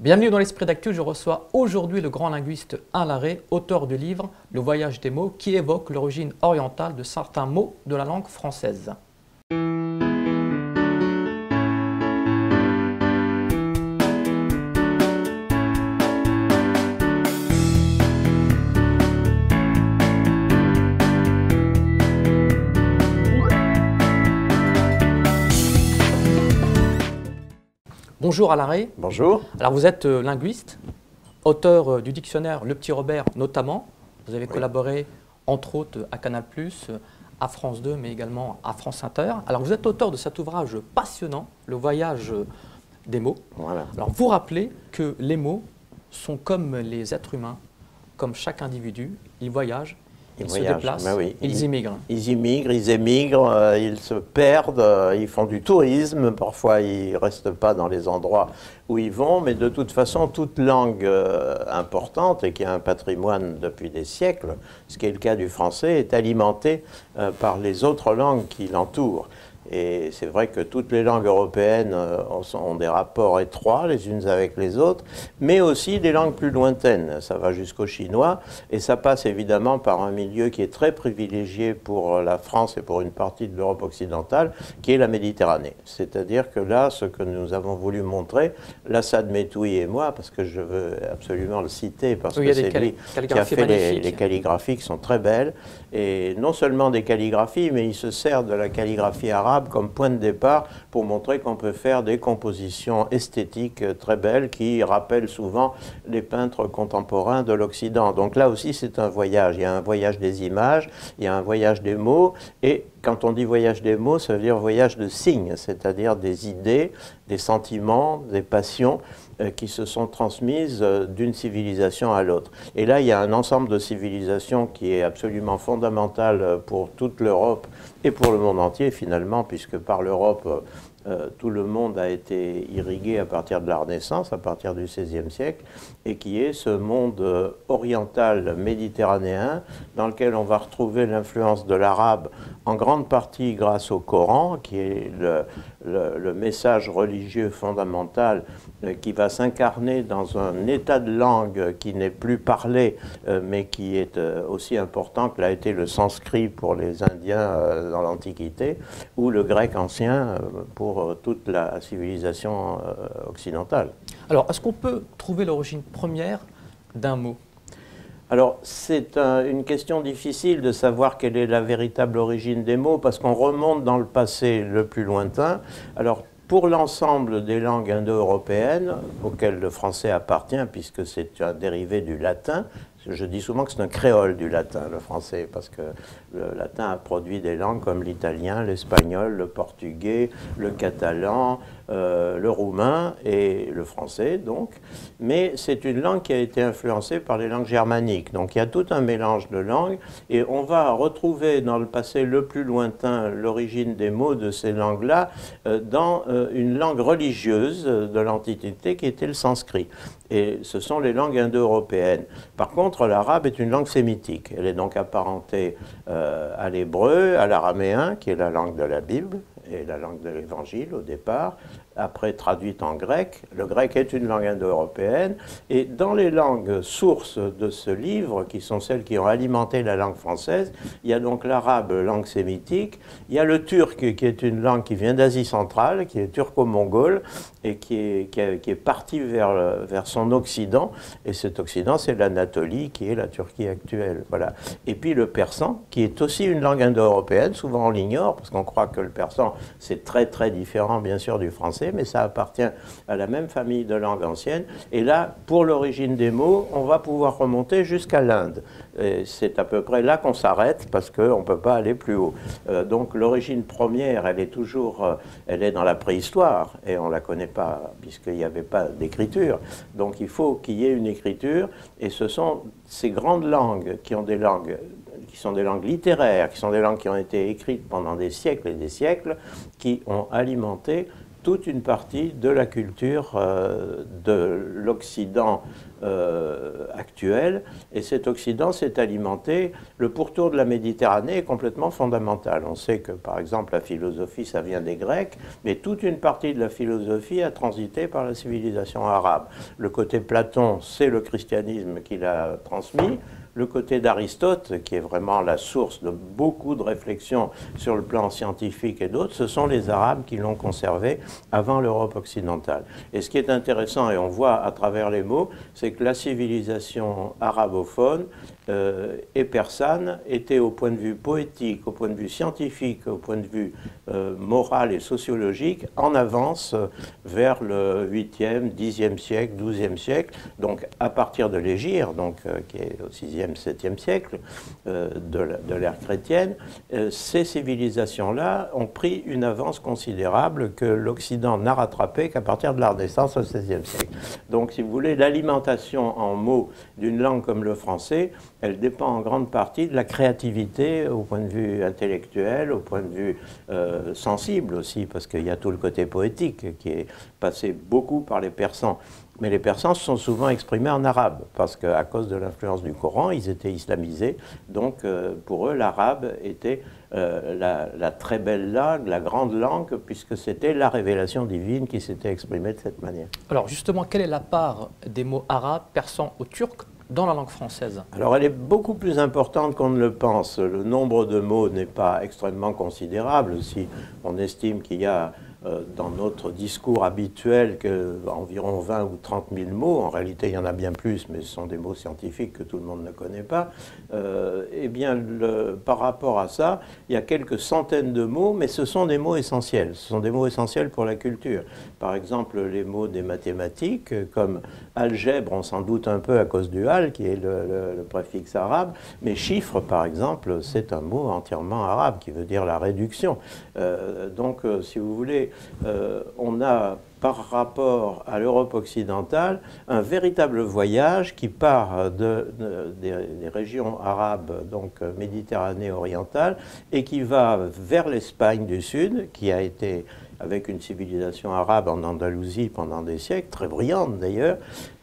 Bienvenue dans l'Esprit d'Actu, je reçois aujourd'hui le grand linguiste Alain auteur du livre Le voyage des mots, qui évoque l'origine orientale de certains mots de la langue française. Bonjour Alain Bonjour. Alors vous êtes euh, linguiste, auteur euh, du dictionnaire Le Petit Robert notamment. Vous avez collaboré entre autres à Canal+, euh, à France 2, mais également à France Inter. Alors vous êtes auteur de cet ouvrage passionnant, Le voyage des mots. Voilà. Alors vous rappelez que les mots sont comme les êtres humains, comme chaque individu, ils voyagent ils, se déplacent, ben ils, immigrent. Ils immigrent, ils émigrent, euh, ils se perdent, euh, ils font du tourisme, parfois ils ne restent pas dans les endroits où ils vont, mais de toute façon, toute langue euh, importante et qui a un patrimoine depuis des siècles, ce qui est le cas du français, est alimentée par les autres langues qui l'entourent. Et c'est vrai que toutes les langues européennes euh, ont des rapports étroits les unes avec les autres, mais aussi des langues plus lointaines. Ça va jusqu'au chinois et ça passe évidemment par un milieu qui est très privilégié pour la France et pour une partie de l'Europe occidentale, qui est la Méditerranée. C'est-à-dire que là, ce que nous avons voulu montrer, Lassad Metoui et moi, parce que je veux absolument le citer, parce que c'est lui qui a fait les, les calligraphies qui sont très belles, et non seulement des calligraphies, mais il se sert de la calligraphie arabe comme point de départ pour montrer qu'on peut faire des compositions esthétiques très belles qui rappellent souvent les peintres contemporains de l'Occident. Donc là aussi, c'est un voyage. Il y a un voyage des images, il y a un voyage des mots, et quand on dit voyage des mots, ça veut dire voyage de signes, c'est-à-dire des idées, des sentiments, des passions euh, qui se sont transmises euh, d'une civilisation à l'autre. Et là, il y a un ensemble de civilisations qui est absolument fondamental euh, pour toute l'Europe et pour le monde entier finalement, puisque par l'Europe, tout le monde a été irrigué à partir de la Renaissance, à partir du XVIe siècle, et qui est ce monde oriental méditerranéen dans lequel on va retrouver l'influence de l'arabe en grande partie grâce au Coran, qui est le, message religieux fondamental euh, qui va s'incarner dans un état de langue qui n'est plus parlé, euh, mais qui est euh, aussi important que l'a été le sanskrit pour les Indiens dans l'Antiquité, ou le grec ancien pour toute la civilisation occidentale. Alors, est-ce qu'on peut trouver l'origine première d'un mot? Alors, c'est une question difficile de savoir quelle est la véritable origine des mots, parce qu'on remonte dans le passé le plus lointain. Alors, pour l'ensemble des langues indo-européennes, auxquelles le français appartient, puisque c'est un dérivé du latin, je dis souvent que c'est un créole du latin, le français, parce que le latin a produit des langues comme l'italien, l'espagnol, le portugais, le catalan, euh, le roumain et le français, donc. Mais c'est une langue qui a été influencée par les langues germaniques. Donc il y a tout un mélange de langues et on va retrouver dans le passé le plus lointain l'origine des mots de ces langues-là euh, dans euh, une langue religieuse de l'Antiquité qui était le sanskrit. Et ce sont les langues indo-européennes. Par contre, l'arabe est une langue sémitique. Elle est donc apparentée à l'hébreu, à l'araméen, qui est la langue de la Bible, et la langue de l'Évangile au départ, après traduite en grec. Le grec est une langue indo-européenne, et dans les langues sources de ce livre, qui sont celles qui ont alimenté la langue française, il y a donc l'arabe, langue sémitique, il y a le turc, qui est une langue qui vient d'Asie centrale, qui est turco-mongole, et qui est, partie vers, vers son Occident, et cet Occident, c'est l'Anatolie, qui est la Turquie actuelle. Voilà. Et puis le persan, qui est aussi une langue indo-européenne, souvent on l'ignore, parce qu'on croit que le persan, c'est très très différent, bien sûr, du français, mais ça appartient à la même famille de langues anciennes. Et là, pour l'origine des mots, on va pouvoir remonter jusqu'à l'Inde. C'est à peu près là qu'on s'arrête parce qu'on ne peut pas aller plus haut. Euh, donc l'origine première, elle est toujours, euh, elle est dans la préhistoire et on ne la connaît pas puisqu'il n'y avait pas d'écriture. Donc il faut qu'il y ait une écriture et ce sont ces grandes langues qui ont des langues qui sont des langues littéraires, qui sont des langues qui ont été écrites pendant des siècles et des siècles, qui ont alimenté toute une partie de la culture euh, de l'Occident euh, actuel. Et cet Occident s'est alimenté. Le pourtour de la Méditerranée est complètement fondamental. On sait que, par exemple, la philosophie, ça vient des Grecs, mais toute une partie de la philosophie a transité par la civilisation arabe. Le côté Platon, c'est le christianisme qui l'a transmis le côté d'Aristote, qui est vraiment la source de beaucoup de réflexions sur le plan scientifique et d'autres, ce sont les Arabes qui l'ont conservé avant l'Europe occidentale. Et ce qui est intéressant, et on voit à travers les mots, c'est que la civilisation arabophone euh, et persane était au point de vue poétique, au point de vue scientifique, au point de vue euh, moral et sociologique en avance euh, vers le 8e, 10e siècle, 12e siècle, donc à partir de donc, qui est au 6e, 7e siècle de l'ère chrétienne, ces civilisations-là ont pris une avance considérable que l'Occident n'a rattrapé qu'à partir de la Renaissance au 16e siècle. Donc, si vous voulez, l'alimentation en mots d'une langue comme le français, elle dépend en grande partie de la créativité au point de vue intellectuel, au point de vue euh, sensible aussi, parce qu'il y a tout le côté poétique qui est passé beaucoup par les Persans. Mais les Persans se sont souvent exprimés en arabe, parce qu'à cause de l'influence du Coran, ils étaient islamisés. Donc euh, pour eux, l'arabe était euh, la, la, très belle langue, la grande langue, puisque c'était la révélation divine qui s'était exprimée de cette manière. Alors justement, quelle est la part des mots arabes, persans ou turcs dans la langue française Alors elle est beaucoup plus importante qu'on ne le pense. Le nombre de mots n'est pas extrêmement considérable. Si on estime qu'il y a dans notre discours habituel qu'environ 20 ou 30 000 mots, en réalité il y en a bien plus, mais ce sont des mots scientifiques que tout le monde ne connaît pas, euh, eh bien par rapport à ça, il y a quelques centaines de mots, mais ce sont des mots essentiels, ce sont des mots essentiels pour la culture. Par exemple, les mots des mathématiques, comme algèbre, on s'en doute un peu à cause du al, qui est le, préfixe arabe, mais chiffre, par exemple, c'est un mot entièrement arabe qui veut dire la réduction. Euh, donc, si vous voulez, euh, on a par rapport à l'Europe occidentale un véritable voyage qui part de, des, régions arabes, donc Méditerranée orientale, et qui va vers l'Espagne du Sud, qui a été avec une civilisation arabe en Andalousie pendant des siècles, très brillante d'ailleurs,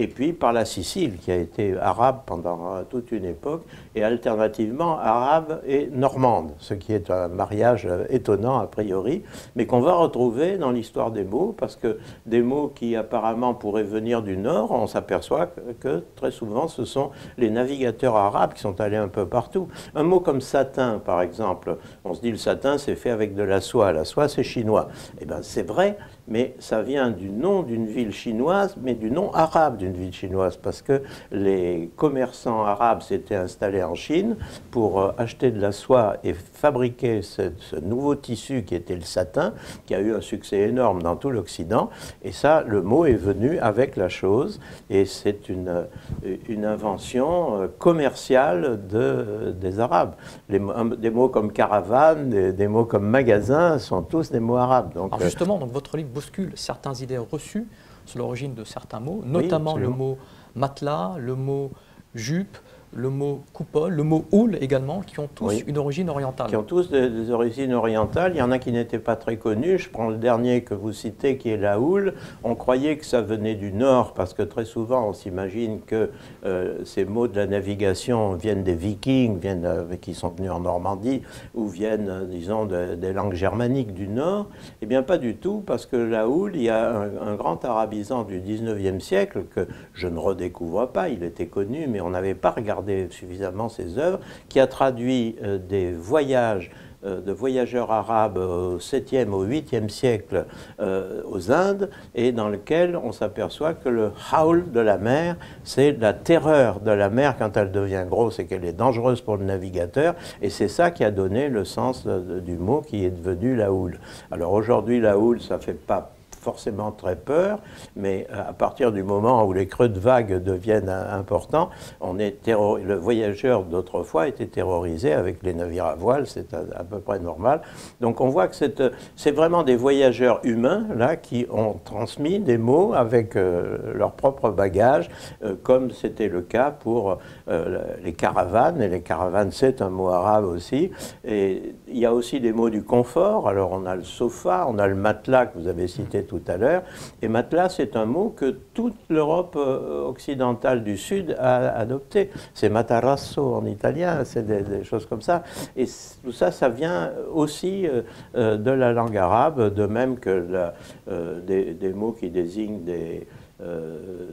et puis par la Sicile, qui a été arabe pendant euh, toute une époque, et alternativement arabe et normande, ce qui est un mariage euh, étonnant a priori, mais qu'on va retrouver dans l'histoire des mots, parce que des mots qui apparemment pourraient venir du nord, on s'aperçoit que, très souvent ce sont les navigateurs arabes qui sont allés un peu partout. Un mot comme satin, par exemple, on se dit le satin c'est fait avec de la soie, la soie c'est chinois. Eh bien c'est vrai, mais ça vient du nom d'une ville chinoise, mais du nom arabe d'une ville chinoise, parce que les commerçants arabes s'étaient installés en Chine pour euh, acheter de la soie et fabriquer ce, nouveau tissu qui était le satin, qui a eu un succès énorme dans tout l'Occident. Et ça, le mot est venu avec la chose, et c'est une, euh, une invention euh, commerciale de, des Arabes. Les, des mots comme caravane, des, mots comme magasin sont tous des mots arabes. Donc, Alors justement, dans votre livre, bouscule certaines idées reçues sur l'origine de certains mots, notamment le mot matelas, le mot jupe, le mot coupole, le mot houle également, qui ont tous une origine orientale. Qui ont tous des, origines orientales. Il y en a qui n'étaient pas très connus. Je prends le dernier que vous citez, qui est la houle. On croyait que ça venait du nord, parce que très souvent, on s'imagine que euh, ces mots de la navigation viennent des vikings, viennent, euh, qui sont venus en Normandie, ou viennent, euh, disons, des langues germaniques du nord. Eh bien, pas du tout, parce que la houle, il y a un, un grand arabisant du 19e siècle que je ne redécouvre pas. Il était connu, mais on n'avait pas regardé suffisamment ses œuvres, qui a traduit euh, des voyages euh, de voyageurs arabes au 7e, au 8e siècle euh, aux Indes, et dans lequel on s'aperçoit que le haul de la mer, c'est la terreur de la mer quand elle devient grosse et qu'elle est dangereuse pour le navigateur, et c'est ça qui a donné le sens du mot qui est devenu la houle. Alors aujourd'hui, la houle, ça fait pas forcément très peur, mais euh, à partir du moment où les creux de vague deviennent importants, on est le voyageur d'autrefois était terrorisé avec les navires à voile, c'est à, peu près normal. Donc on voit que c'est vraiment des voyageurs humains là qui ont transmis des mots avec euh, leur propre bagage, euh, comme c'était le cas pour les caravanes. Et les caravanes, c'est un mot arabe aussi. Et il y a aussi des mots du confort. Alors on a le sofa, on a le matelas que vous avez cité tout à l'heure. Et matelas, c'est un mot que toute l'Europe euh, occidentale du Sud a adopté. C'est matarasso en italien, c'est des, choses comme ça. Et tout ça, ça vient aussi euh, de la langue arabe, de même que des, mots qui désignent des euh,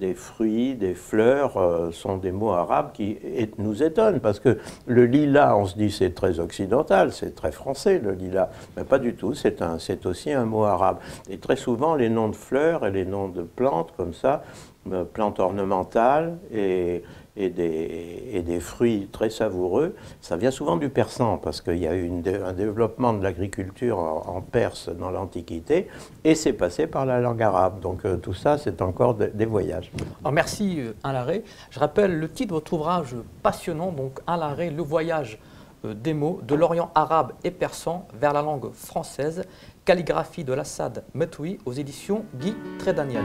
des fruits, des fleurs euh, sont des mots arabes qui nous étonnent parce que le lilas, on se dit c'est très occidental, c'est très français le lilas, mais pas du tout, c'est aussi un mot arabe. Et très souvent les noms de fleurs et les noms de plantes comme ça, euh, plantes ornementales et et des, fruits très savoureux, ça vient souvent du persan, parce qu'il y a eu un développement de l'agriculture en, Perse dans l'Antiquité, et c'est passé par la langue arabe. Donc euh, tout ça, c'est encore des voyages. Alors, merci euh, Alain Larrey. Je rappelle le titre de votre ouvrage passionnant, donc Larrey, Le voyage euh, des mots de l'Orient arabe et persan vers la langue française, calligraphie de l'Assad Metoui aux éditions Guy Trédaniel.